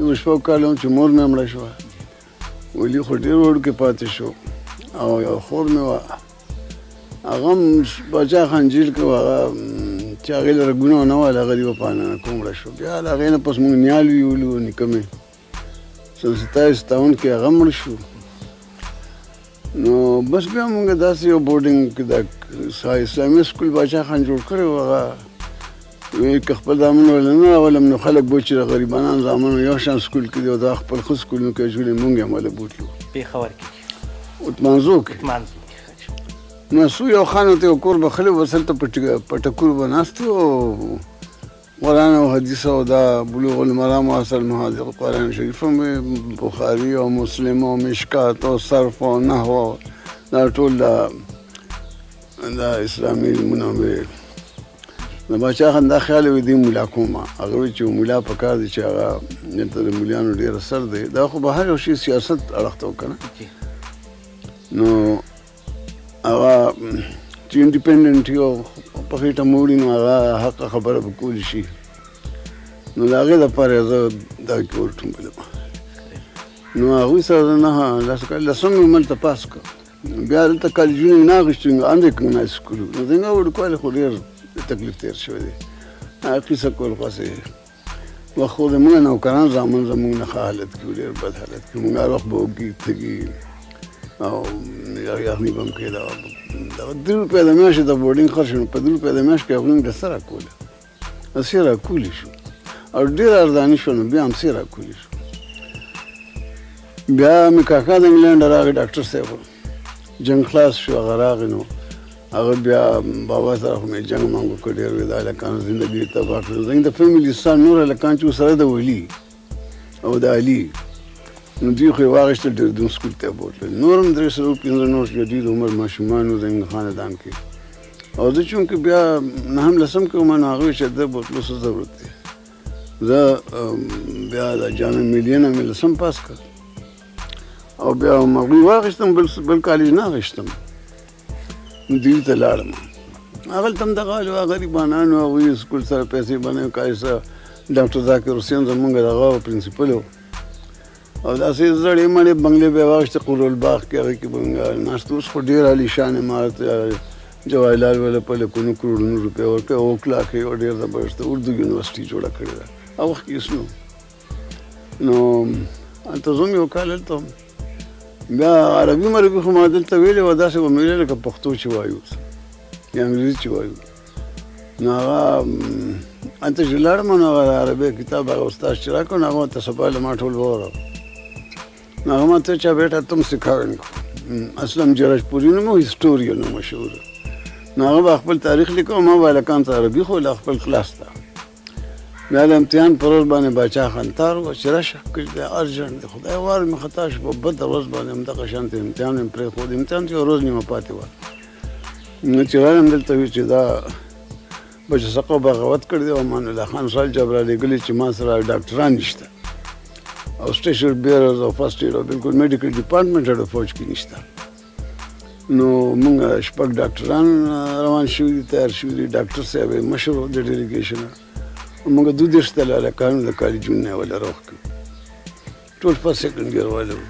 یو شپږ کاله وم چې مور مې مړه شوه ولي خو ډېر وړوکی پاتې شو او یو خور مې وه هغه هم پاچا خان جیل کې وه هغه چې هغې لره ګونه ونه وه هغه دې وپانه نه کوم مړه شو بیا له هغې نه پس موږ نیال ویولو نیکه مې سل ستایس تاون کې هغه مړ شو نو بس بیا موږ داسې یو بورډینګ کې د اسلامي سکول باچا خان جوړ کړی و هغه وی که خپل زامن ول نه راولم نو خلک به چې د غریبانان زامنو یو شان سکول کې دی او دا خپل ښه سکولونو کې جوړې موږ هم هله بوتلو پېښور کې اتمانزو کې اتمانزو نو سو یو خان ته کور بخلې وسلته پټکور بناستو قرآن او حدیث او دا بلوغ المرام او اصل محاضر قرآن شریف هم بخاری او مسلم او مشکات او صرف او نحو او دا ټول دا دا اسلامي علمونه مې د باچا خان دا خیال وي دی مولا کومه هغه چې مولا په کار دی چې هغه دلته د مولیانو ډېر سر دی دا خو به هر یو شي سیاست اړخته وکړه نو هغه چې انډیپندنت یو په خېټه موړي نو هغه حق خبره به کولی شي نو د هغې لپاره زه دا کې ورټومبلم نو هغوی سره زه نه لس کال لسم مې هملته پاس کړ بیا دلته کالجونه مې نه اخېستي نو همدې کوم نه سکول نو زنګه وړوکوالي خو ډېر تکلیف تېر شوی دی هغه کیسه کول خوښه و خو زمونږ نوکران زامن زمونږ نه ښه حالت کې ډېر بد حالت کې مونږ هر وخت به وږي تږي او یخني به هم کېده دغه درې روپۍ د میاشتې د بورډینګ خرچ نو په درې روپۍ د میاشت کې هغوی موږ ته څه راکوله او څه راکولي شو او ډېر ارزاني شو نو بیا هم څه راکولي شو بیا مې کاکا د انګلینډ راغی ډاکټر صاحب جنګ خلاص شو هغه راغی نو هغه بیا بابا سره خو مې جنګ مانګ وکړ ډېر وې دا هلکان زندګي یې تباه کړل زموږ د فیملي ستا نور هلکان چې سره د ولي او د علي نو دوی خو یې واخېستل ډېردون سکول ته یې بوتلل نور هم درې سوه پنځه نور چې د دوی د عمر ماشومان وو زموږ خاندان کې او زه چونکې بیا نهم لسم کې وم نو هغوی چې د بوتلو څه ضرورت دی زه بیا د جامع ملیه نه مې لسم پاس کړ او بیا هم هغوی واخیستم بل بل کالج نه اخیستم نو دوی ته لاړم هغلته هم دغه حال وه غریبانانو هغوی سکول سره پیسې باندې کالج سره ډاکټر ذاکر حسین زمونږ دغه پرنسپل و او داسې زړې مړې بنګلې به یې واخیستې قرول باغ کې هغه کې به مونږ ناست اوس خو ډېر عالیشان عمارت جواهرلال ولا په لکونو کروړونو روپۍ ورکړې او کلاکې ډېر زبردست اردو یونیورسټي جوړه کړې ده هغه وخت کې هېڅ نه نو هلته زه هم یو کال هلته وم بیا عربي مربي خو ما دلته ویلې وه داسې به مې ویلې لکه پښتو چې وایو یا انګلیزي چې وایو نو هغه هلته چې لاړم نو هغه د عربي کتاب هغه استاد چې راکړ نو هغه ته سپایله ما ټول ووره نو هغه ما ته چا بیټه تم سکھاوین کو اصلا جرش پوری نو مو هیستوریا نو مشهور نو هغه خپل تاریخ لیکو ما بالکان ته عربي خو لا خپل کلاس ته بیا د امتحان پر ورځ باندې باچا خان تار و چې راشه کچ دی ارجنټ دی خدای وار مې خطا شو په بده ورځ باندې همدغه شان ته امتحان مې پرېښود امتحان ته یوه ورځ نیمه پاتې وه نو چې راغلم دلته وي چې دا بچه څخه بغاوت کړی دی او امان الله خان صاحب جب را لېږلي چې ما سره ډاکټران نشته او سټیشن بیرز او فرسټ ایډ او بالکل میډیکل ډپارټمنټ د فوج کې نشته نو موږ شپږ ډاکټران روان شوي دي تیار شوي دي ډاکټر صاحب یې مشر و د ډیلیګیشن موږ دوه دېرش ته لالکانو د کالج جون نه وله روغ کړو ټول فرسټ سیکنډ ګیر والي وو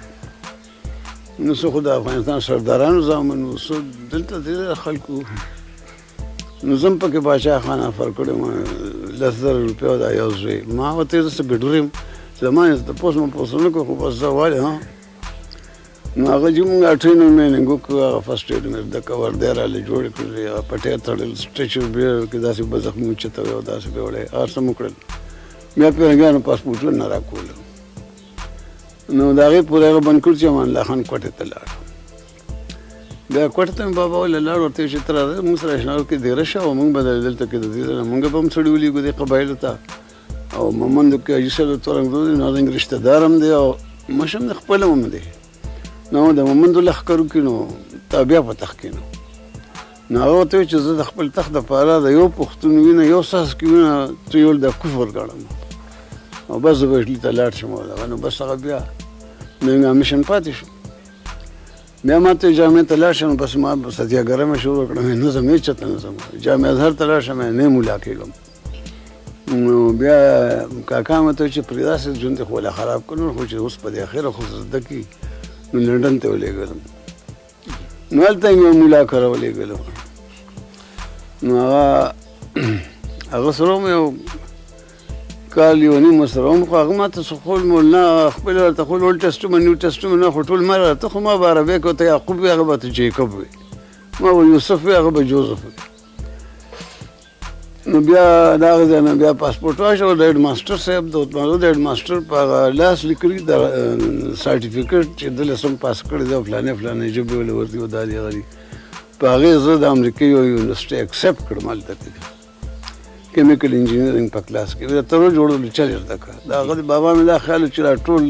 نو څه خو د افغانستان سردارانو زامن وو څو دلته د خلکو نو زم پکې باچا خان افر کړی ما لس زره روپیو دا یو زوی ما ورته زه څه ګډور یم زما یې تپوس مپوس نه کړو خو بس زه والې ها نو هغه چې موږ ټرینر میننګ وکړو هغه فرسټ ایډ مې د کور دی راله جوړ کړل هغه پټې تړل سټریچر بیا کې داسې به زخمي وچته وي او داسې به وړی هر څه مو کړل بیا پیرنګانو پاسپورټونه نه راکول نو د هغې پورې هغه بند کړ چې امان الله خان کوټې ته لاړ بیا کوټې ته مې بابا وله لاړ ورته چې تر موږ سره اشنار کې دېره شه او موږ به دلته کې د دې سره موږ به هم سړي ولیږو دې قبایلو ته او مومند کې حاجي صاحب د تورنګ ورور دی نو هغه زموږ رشته دار هم دی او مشر هم د خپل هم دی نو د مومند لښکرو کې نو تابیا په تخت کې نو نو هغه ورته وایي چې زه د خپل تخت دپاره د یو پښتون وینه یو څاڅکي وینه تویول د کفر ګڼم او بس زه به اټلي ته لاړ شم او دغه نو بس هغه بیا نو بیا مشن پاتې شو بیا ما ته جامع ته لاړ شم بس ما سدیا ګرمه شروع کړه نو زه مې چته نه ځم جامع اظهر ته لاړ شم نه ملاقات کوم نو بیا کاکا مې ته چې پرې داسې ژوند خو له خراب کړو خو چې اوس په دې اخره خو زده کی نو لندن ته ولېږلم نو هلته یې مولا کره ولېږلو نو هغه هغه سره مې یو کال یو نیم سره هم خو هغه ما ته څه خول مول نه خپل ورته خول اولډ ټسټمنټ نیو ټسټمنټ نه خو ټول ما راته خو ما به عربی کو ته یعقوب وي هغه به ته جیکب وي ما به یوسف وي هغه به جوزف وي نو بیا د هغه ځای نه بیا پاسپورټ واخیستل د هیډماسټر صاحب د اتمانو د هیډماسټر په هغه لاس لیکلي د سرټیفیکټ چې د لسم پاس کړی دی او فلانې فلانې ژبې ولې ورته یو دا دی هغه دی په هغې زه د امریکې یو یونیورسټۍ اکسپټ کړم هلته کې کیمیکل انجینرینګ په کلاس کې د ترو جوړولو چل زده کړه د هغه د بابا مې دا خیال چې دا ټول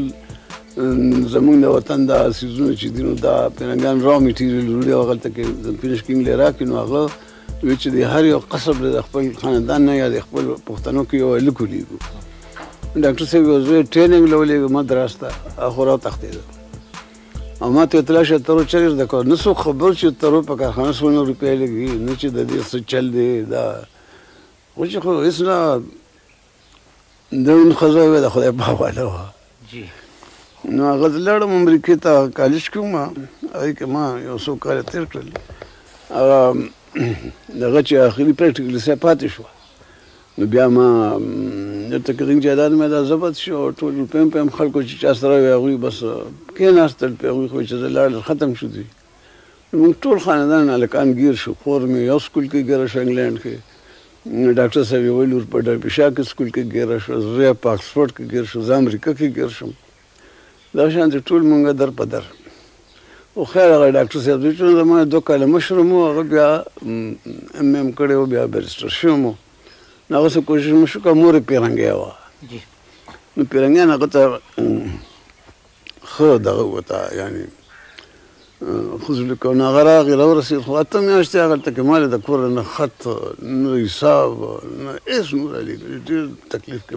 زمونږ د وطن دا سیزونه چې دي نو دا پنګان را میټیریل جوړي او هغلته کې د فینش کینګ لرا کې نو هغه وي چې د هر یو قصب د خپل خاندان نه یا د خپل پښتنو کې یو هلک ولیږو ډاکټر صاحب یو زوی ټریننګ له ولېږه مدراس ته هغه راوتښتېده او ما ته اطلاع شوه تر چېرې زده کړه نه څوک خبر چې تر په کارخانه څونه روپۍ لګي نه چې د دې څه چل دی دا خو چې خو هېڅ نه د ان خزه وې د خدای په حواله و جی نو هغه لړم امریکا ته کالج کې ما اې کې ما یو څو کال تیر کړل هغه دغه چې اخري پریکټیکل سه پاتې شو نو بیا ما دلته کې دین جایداد مې دا ضبط شو او ټول روپیم پیم خلکو چې چا سره وي هغوی بس کېناستل پې هغوی خو چې زه لاړل ختم شو دوی موږ ټول خاندان هلکان ګیر شو، خور مې یو سکول کې ګیره شوه انګلینډ کې، ډاکټر صاحب یوه لور په ډربیشا کې سکول کې ګیره شوه، زوی په اکسفورډ کې ګیر شو، زه امریکا کې ګیر شوم، دغه شانتې ټول موږ در په در. خو خیر هغه ډاکټر صاحب دی چې زما نه دوه کاله مشر مو هغه بیا ایم ایم کړی و بیا بریسټر شوی مو نو هغه څه کوشش مو شو که مور یې پیرنګی وه نو پیرنګیان هغه ته ښه دغه وته یعنی خو زړه کو نه غراغي راورسید خو اته میاشتې هغه ته کې مال د کور نه خط نه حساب نه هیڅ نور علی ډېر تکلیف کې